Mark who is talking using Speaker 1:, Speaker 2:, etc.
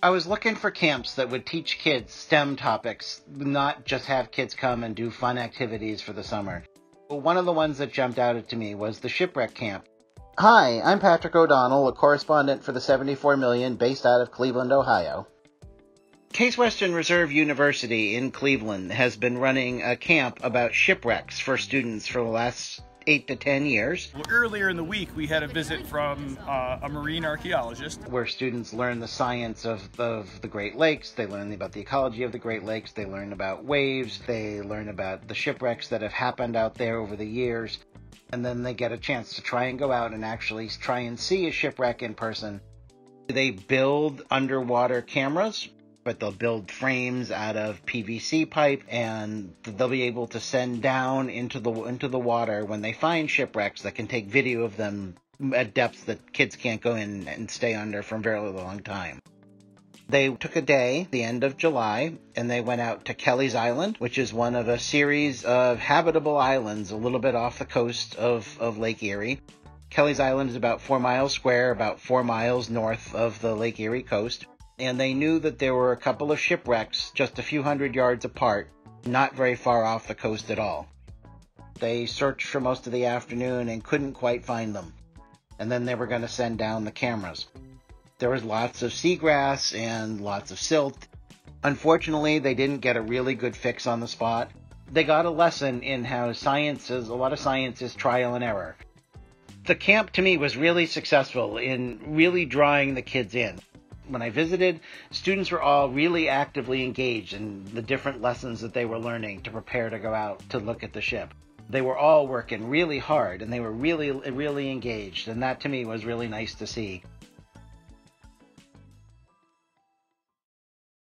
Speaker 1: I was looking for camps that would teach kids STEM topics, not just have kids come and do fun activities for the summer. One of the ones that jumped out to me was the shipwreck camp. Hi, I'm Patrick O'Donnell, a correspondent for the 74 Million based out of Cleveland, Ohio. Case Western Reserve University in Cleveland has been running a camp about shipwrecks for students for the last eight to ten years.
Speaker 2: Well, earlier in the week, we had a visit from uh, a marine archaeologist.
Speaker 1: Where students learn the science of, of the Great Lakes, they learn about the ecology of the Great Lakes, they learn about waves, they learn about the shipwrecks that have happened out there over the years, and then they get a chance to try and go out and actually try and see a shipwreck in person. They build underwater cameras but they'll build frames out of PVC pipe and they'll be able to send down into the into the water when they find shipwrecks that can take video of them at depths that kids can't go in and stay under for a very long time. They took a day, the end of July, and they went out to Kelleys Island, which is one of a series of habitable islands a little bit off the coast of, of Lake Erie. Kelleys Island is about four miles square, about four miles north of the Lake Erie coast and they knew that there were a couple of shipwrecks just a few hundred yards apart, not very far off the coast at all. They searched for most of the afternoon and couldn't quite find them. And then they were going to send down the cameras. There was lots of seagrass and lots of silt. Unfortunately, they didn't get a really good fix on the spot. They got a lesson in how science is, a lot of science is trial and error. The camp to me was really successful in really drawing the kids in when I visited, students were all really actively engaged in the different lessons that they were learning to prepare to go out to look at the ship. They were all working really hard and they were really, really engaged, and that to me was really nice to see.